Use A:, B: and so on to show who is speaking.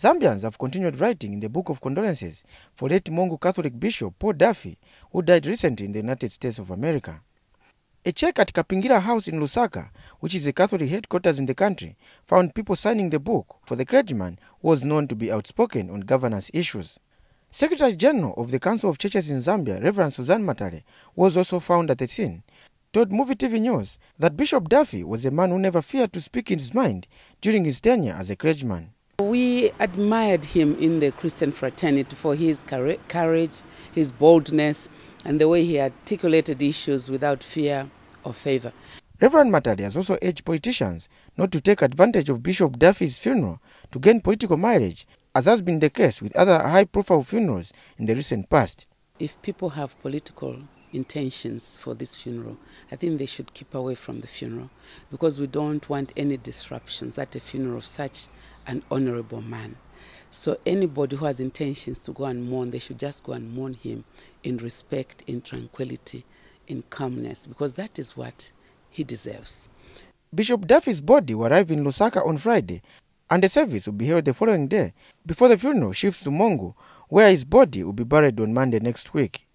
A: Zambians have continued writing in the book of condolences for late Mongu Catholic Bishop Paul Duffy, who died recently in the United States of America. A check at Kapingila House in Lusaka, which is the Catholic headquarters in the country, found people signing the book for the clergyman who was known to be outspoken on governance issues. Secretary General of the Council of Churches in Zambia, Reverend Suzanne Matale, was also found at the scene, told Muvi TV News that Bishop Duffy was a man who never feared to speak his mind during his tenure as a clergyman.
B: We admired him in the Christian fraternity for his courage, his boldness, and the way he articulated issues without fear or favor.
A: Reverend Matale has also urged politicians not to take advantage of Bishop Duffy's funeral to gain political mileage, as has been the case with other high profile funerals in the recent past.
B: If people have political intentions for this funeral, I think they should keep away from the funeral because we don't want any disruptions at the funeral of such an honorable man. So anybody who has intentions to go and mourn, they should just go and mourn him in respect, in tranquility, in calmness, because that is what he deserves.
A: Bishop Duffy's body will arrive in Lusaka on Friday, and the service will be held the following day before the funeral shifts to Mongu, where his body will be buried on Monday next week.